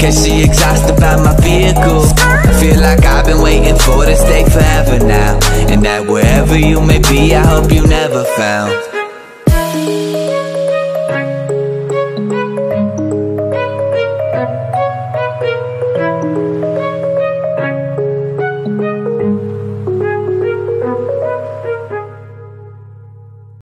Cause she exhausted by my vehicle? I feel like I've been waiting for this day forever now. And that wherever you may be, I hope you never found.